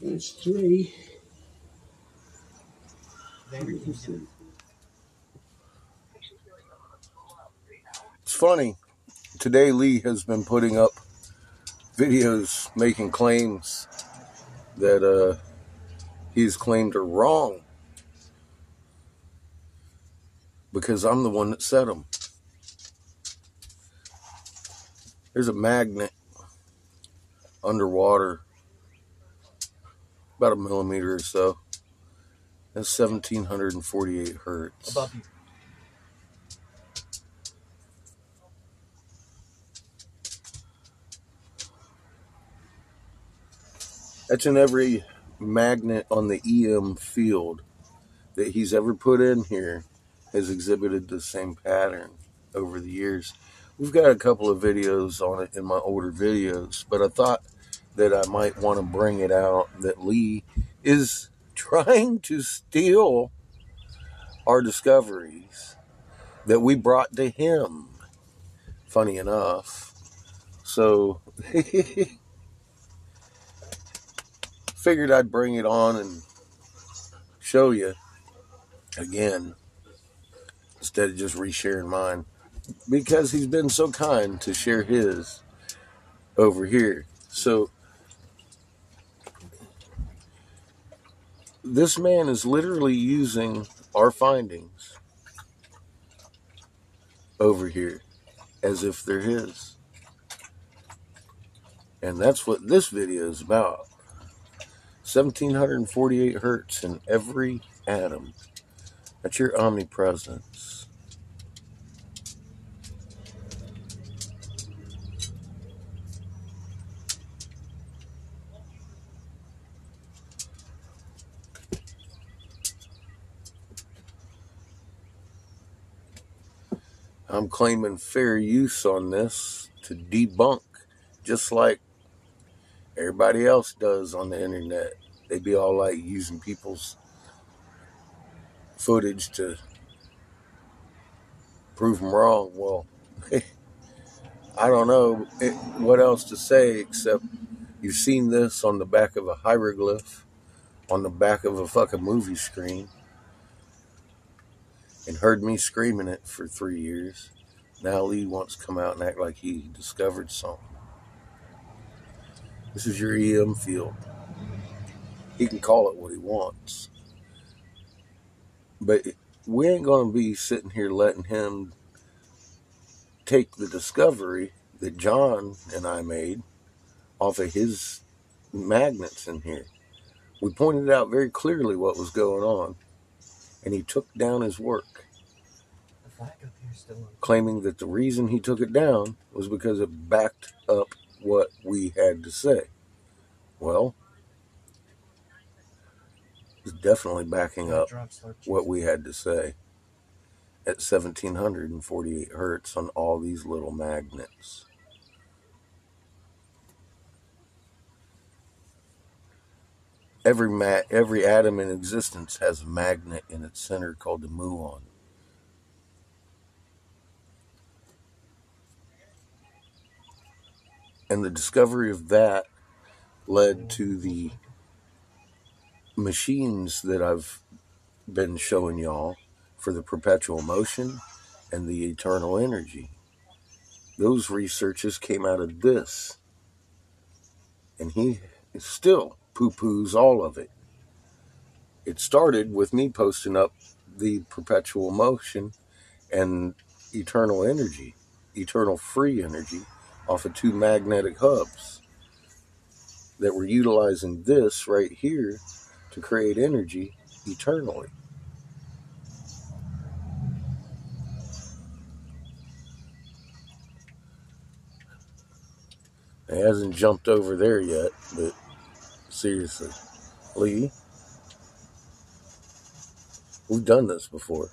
That's three. It's funny. Today, Lee has been putting up videos making claims that uh, he's claimed are wrong because I'm the one that said them. There's a magnet underwater, about a millimeter or so. That's 1748 hertz. Above you. That's in every magnet on the EM field that he's ever put in here has exhibited the same pattern over the years. We've got a couple of videos on it in my older videos, but I thought that I might want to bring it out that Lee is trying to steal our discoveries that we brought to him. Funny enough. So figured I'd bring it on and show you again instead of just resharing mine because he's been so kind to share his over here. So this man is literally using our findings over here as if they're his. And that's what this video is about. 1748 hertz in every atom. That's your omnipresence. I'm claiming fair use on this to debunk, just like everybody else does on the internet. They be all like using people's footage to prove them wrong. Well, I don't know it, what else to say except you've seen this on the back of a hieroglyph, on the back of a fucking movie screen, and heard me screaming it for three years. Now Lee wants to come out and act like he discovered something. This is your EM field. He can call it what he wants. But we ain't going to be sitting here letting him take the discovery that John and I made off of his magnets in here. We pointed out very clearly what was going on, and he took down his work, The flag up here still on. claiming that the reason he took it down was because it backed up what we had to say. Well, it's definitely backing up what we had to say at 1748 hertz on all these little magnets. Every ma- every atom in existence has a magnet in its center called the muon. And the discovery of that led to the machines that I've been showing y'all for the perpetual motion and the eternal energy. Those researches came out of this. And he is still poo poos all of it. It started with me posting up the perpetual motion and eternal energy, eternal free energy, off of two magnetic hubs that were utilizing this right here to create energy eternally. It hasn't jumped over there yet, but seriously, Lee, we've done this before.